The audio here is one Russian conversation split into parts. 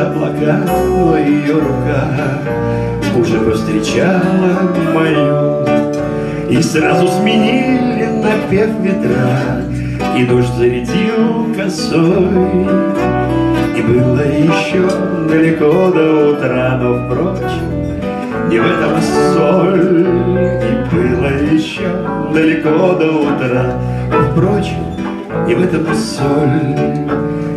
облака, но ее рука Уже повстречала мою. И сразу сменили напев ветра, И дождь зарядил косой. И было еще далеко до утра, но, впрочем, не в этом соль, и было еще далеко до утра. Впрочем, не в этом соль.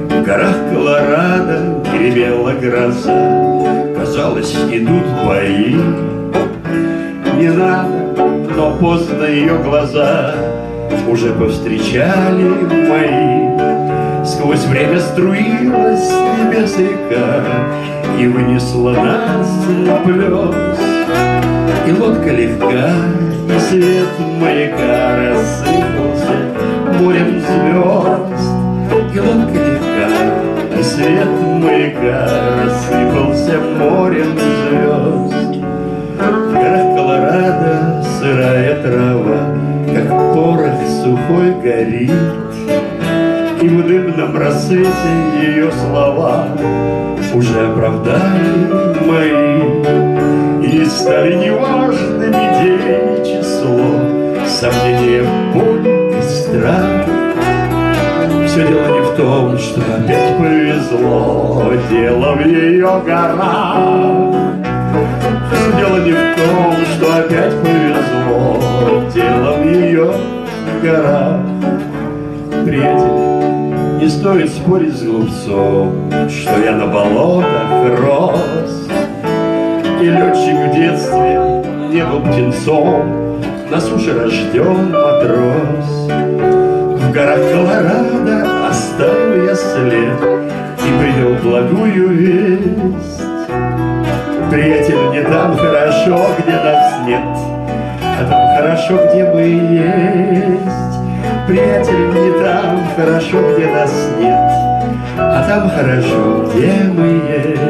В горах Колорадо гремела гроза, Казалось, идут бои. Не надо, но поздно ее глаза Уже повстречали мои. Сквозь время струилась небес река И вынесла нас на плес. И лодка легка, и свет маяка Рассыпался морем звезд. И лодка легка, и свет маяка Рассыпался морем звезд. Сухой горит, И в дымном рассвете ее слова. Уже оправдали мои И стали неважными день и число. Сомнения, боль и страх. Все дело не в том, что опять повезло, дело в ее горах. Все дело не в том, что опять повезло, горах. Приятель, не стоит спорить с глупцом, что я на болотах рос. И летчик в детстве не был птенцом, на суше рожден матрос. В горах Колорадо оставил я след И принял благую весть. Приятель, не там хорошо, где нас нет, А там хорошо, где мы есть. Приятель, не там хорошо, где нас нет, А там хорошо, где мы есть.